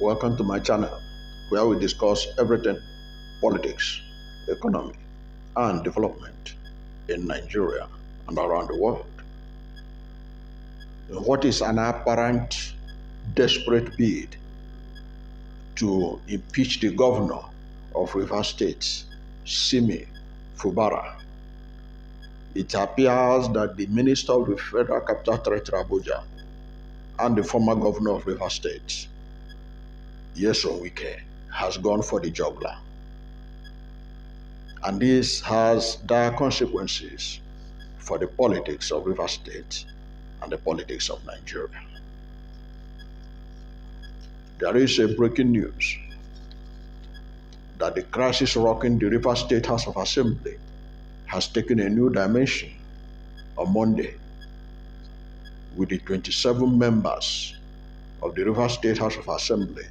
Welcome to my channel where we discuss everything politics, economy, and development in Nigeria and around the world. What is an apparent desperate bid to impeach the governor of River State, Simi Fubara, it appears that the Minister of the Federal Capital Territory, Abuja, and the former governor of River State, Nyesom Wike, has gone for the jugular. And this has dire consequences for the politics of River State and the politics of Nigeria. There is a breaking news that the crisis rocking the River State House of Assembly has taken a new dimension on Monday with the 27 members of the River State House of Assembly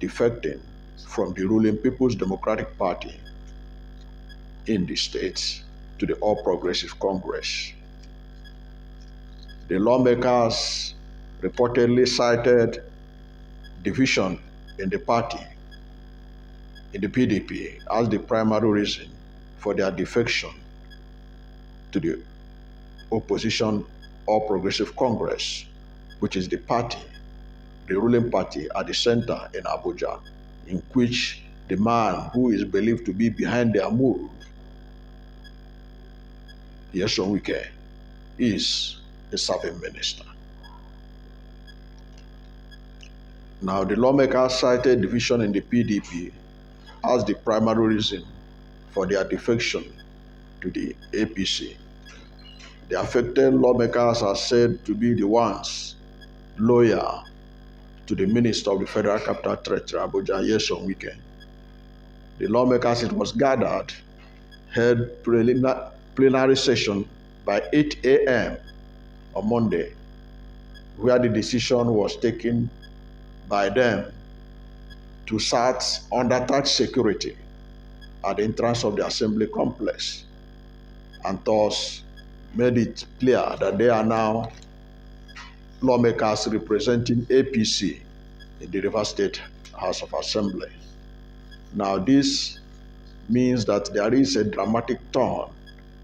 defecting from the ruling People's Democratic Party in the state to the All Progressive Congress. The lawmakers reportedly cited division in the party, in the PDP, as the primary reason for their defection to the opposition All Progressive Congress, which is the party, the ruling party at the center in Abuja, in which the man who is believed to be behind their move, Nyesom is a serving minister. Now, the lawmakers cited division in the PDP as the primary reason for their defection to the APC. The affected lawmakers are said to be the ones loyal to the Minister of the Federal Capital Territory, Abuja, Nyesom Wike. The lawmakers, it was gathered, held plenary session by 8 a.m. on Monday, where the decision was taken by them to start under tight security at the entrance of the assembly complex and thus made it clear that they are now lawmakers representing APC in the River State House of Assembly. Now, this means that there is a dramatic turn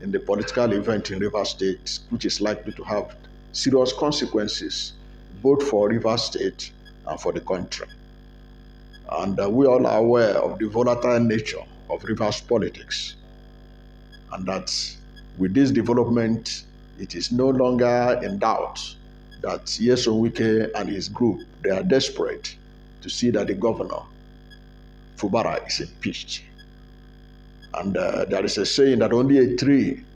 in the political event in River State, which is likely to have serious consequences both for River State and for the country. And uh, we all are aware of the volatile nature of Rivers politics, and that with this development, it is no longer in doubt that Nyesom Wike and his group they are desperate to see that the governor Fubara is impeached. And uh, there is a saying that only a tree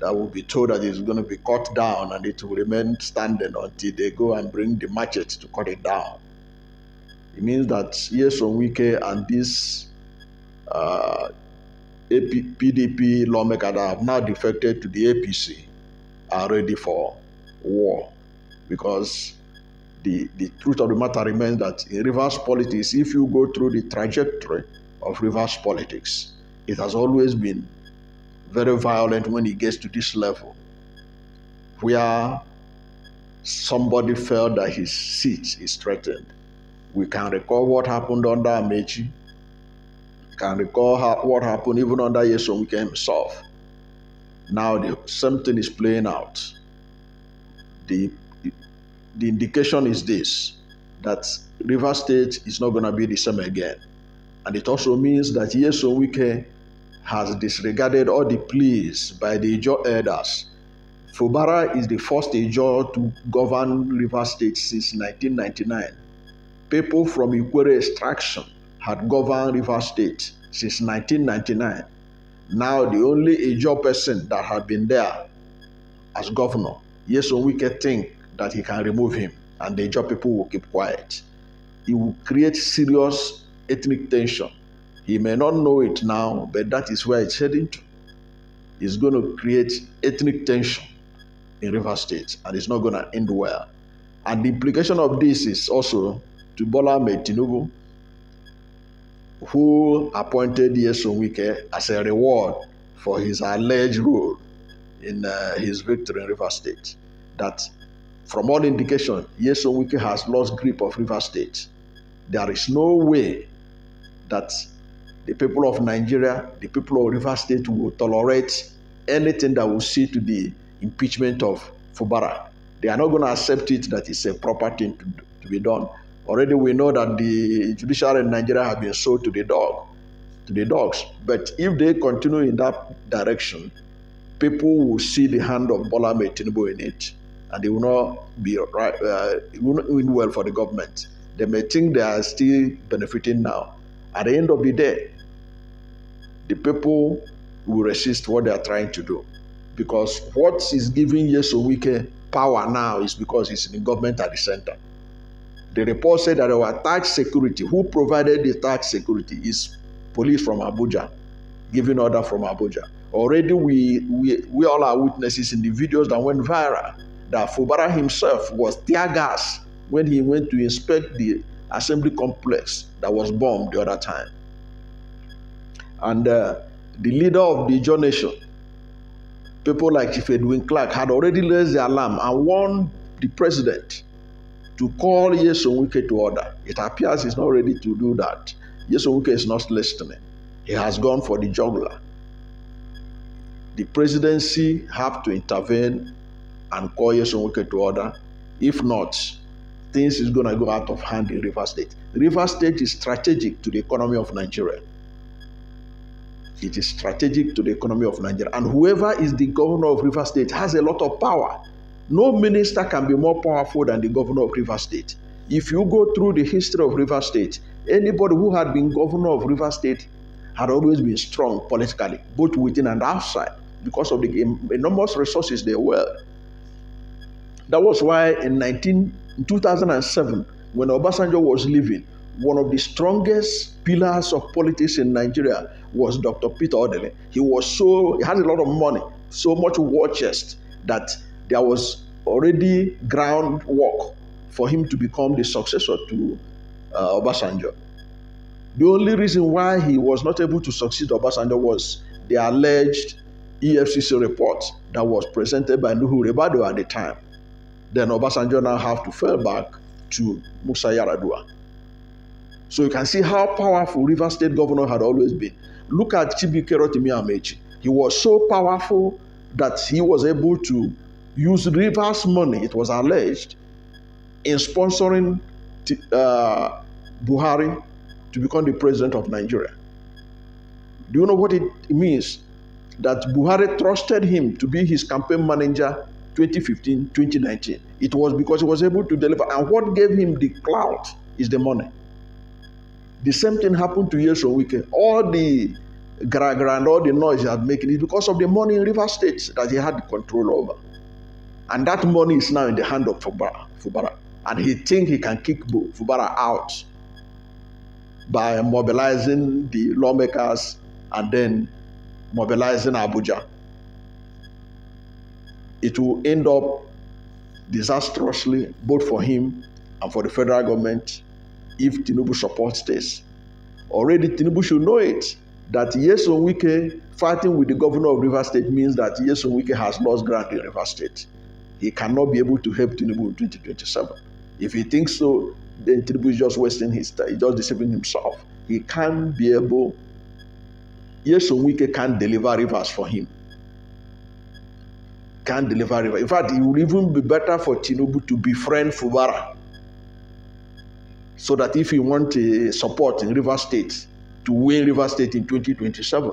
that will be told that it's going to be cut down and it will remain standing until they go and bring the machete to cut it down. It means that Nyesom Wike and this uh, AP, PDP lawmaker that have now defected to the APC are ready for war because the, the truth of the matter remains that in Rivers politics, if you go through the trajectory of Rivers politics, it has always been very violent when it gets to this level, where somebody felt that his seat is threatened. We can recall what happened under Amaechi, can recall what happened even under Nyesom Wike himself. Now the same thing is playing out. The, the indication is this, that River State is not going to be the same again. And it also means that Nyesom Wike has disregarded all the pleas by the Ijo elders. Fubara is the first Ijo to govern River State since 1999. People from Ikwerre extraction had governed River State since 1999. Now the only Ijo person that had been there as governor, Nyesom Wike think that he can remove him and the Ijo people will keep quiet. It will create serious ethnic tension he may not know it now, but that is where it's heading to. It's going to create ethnic tension in River State, and it's not going to end well. And the implication of this is also to Bola Tinubu, who appointed Nyesom as a reward for his alleged role in uh, his victory in River State. That, from all indication, Nyesom Wike has lost grip of River State There is no way that the people of Nigeria, the people of River State will tolerate anything that will see to the impeachment of Fubara. They are not going to accept it that it's a proper thing to, to be done. Already we know that the judiciary in Nigeria have been sold to the dog, to the dogs. But if they continue in that direction, people will see the hand of Bola Tinubu in it, and they will not be right. Uh, it will not win well for the government. They may think they are still benefiting now. At the end of the day, the people will resist what they are trying to do, because what is giving Yesowike power now is because he's in the government at the center. The report said that our tax security, who provided the tax security, is police from Abuja, giving order from Abuja. Already, we, we, we all are witnesses in the videos that went viral that Fubara himself was tear gas when he went to inspect the assembly complex that was bombed the other time. And uh, the leader of the John Nation, people like Chief Edwin Clark, had already raised the alarm and warned the president to call Nyesom Wike to order. It appears he's not ready to do that. Nyesom Wike is not listening. He has gone for the jugular. The presidency have to intervene and call Wike to order. If not, things is going to go out of hand in River State. River State is strategic to the economy of Nigeria. It is strategic to the economy of Nigeria. And whoever is the governor of River State has a lot of power. No minister can be more powerful than the governor of River State. If you go through the history of River State, anybody who had been governor of River State had always been strong politically, both within and outside, because of the enormous resources they were. That was why in 19, 2007, when Obasanjo was leaving, one of the strongest pillars of politics in Nigeria was Dr. Peter Odili. He was so, he had a lot of money, so much war chest that there was already groundwork for him to become the successor to uh, Obasanjo. The only reason why he was not able to succeed Obasanjo was the alleged EFCC report that was presented by Nuhu Ribadu at the time. Then Obasanjo now have to fall back to Musa Yar'Adua. So you can see how powerful River State governor had always been. Look at Chibuike Rotimi Amaechi. He was so powerful that he was able to use Rivers money, it was alleged, in sponsoring uh, Buhari to become the president of Nigeria. Do you know what it means? That Buhari trusted him to be his campaign manager 2015, 2019. It was because he was able to deliver. And what gave him the clout is the money. The same thing happened to Nyesom Wike. All the gra and all the noise he had making is because of the money in River State that he had control over. And that money is now in the hand of Fubara. Fubara. And he thinks he can kick Fubara out by mobilizing the lawmakers and then mobilizing Abuja. It will end up disastrously both for him and for the federal government if Tinubu supports this. Already Tinubu should know it that Nyesom Wike fighting with the governor of River State means that Nyesom Wike has lost ground in River State. He cannot be able to help Tinubu in 2027. If he thinks so, then Tinubu is just wasting his time, just deceiving himself. He can't be able, Nyesom Wike can't deliver rivers for him. Can't deliver rivers. In fact, it would even be better for Tinubu to befriend Fubara so that if you want uh, support in River State to win River State in 2027,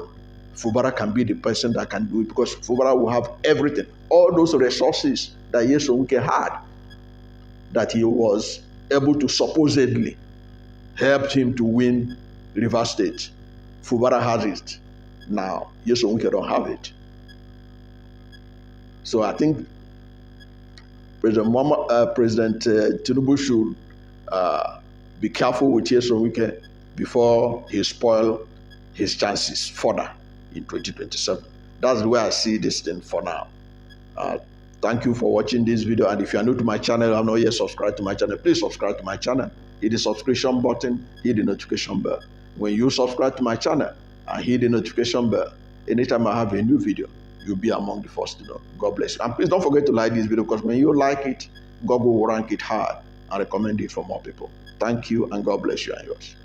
Fubara can be the person that can do it because Fubara will have everything, all those resources that Nyesom Wike had, that he was able to supposedly help him to win River State. Fubara has it now. Nyesom Wike don't have it. So I think President, Mama, uh, President uh, Tinubu should uh, be careful with Nyesom Wike before he spoil his chances further in 2027. That's the way I see this thing for now. Uh, thank you for watching this video. And if you are new to my channel, I'm not yet subscribed to my channel, please subscribe to my channel. Hit the subscription button, hit the notification bell. When you subscribe to my channel and hit the notification bell, anytime I have a new video, you'll be among the first to know. God bless you. And please don't forget to like this video because when you like it, God will rank it hard and recommend it for more people. Thank you and God bless you and yours.